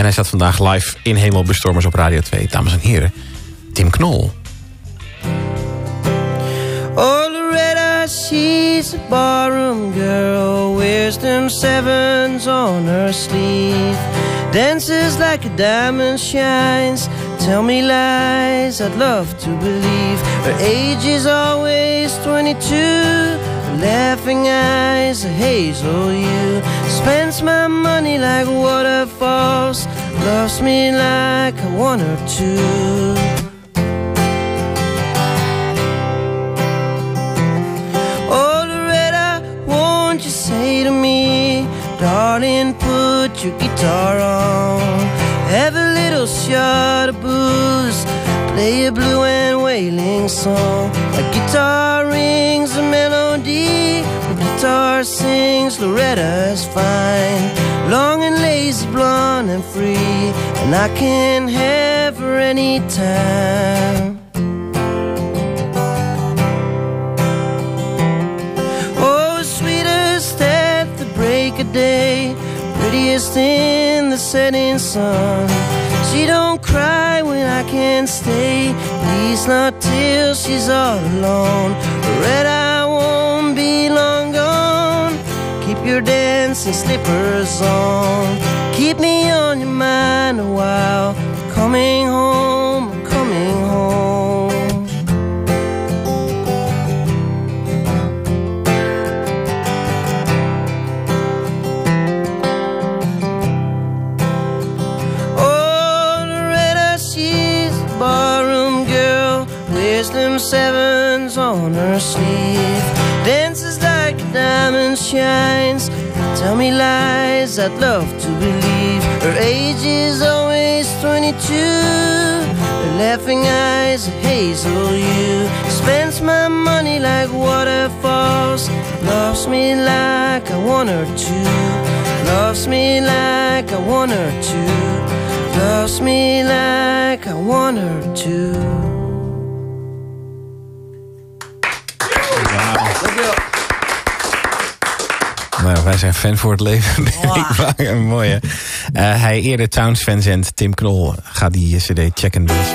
En hij staat vandaag live in Hemelbestormers op Radio 2. Dames en heren, Tim Knol. Oh, Loretta, she's a barroom girl. Wears them sevens on her sleeve. Dances like a diamond shines. Tell me lies, I'd love to believe. Her age is always 22. Laughing eyes, hazel you Spends my money like waterfalls. Loves me like one or two. Oh, Loretta, won't you say to me, darling, put your guitar on. Have a little shot of booze, play a blue and wailing song. A guitar the sings Loretta's fine. Long and lazy, blonde and free, and I can have her anytime. Oh, sweetest at the break of day, prettiest in the setting sun. She don't cry when I can't stay, please not till she's all alone. Red, your dancing slippers on. Keep me on your mind a while. Coming home, coming home. Oh, Loretta, she's a barroom girl. Wears them sevens on her sleeve. Diamond shines. Tell me lies, I'd love to believe. Her age is always 22. Her laughing eyes, hazel you Spends my money like waterfalls. Loves me like I want her to. Loves me like I want her to. Loves me like I want her to. Nou, wij zijn fan voor het leven. Wow. Mooi hè? Uh, hij eerder Towns fan zendt. Tim Knol. Ga die cd checken. Dus.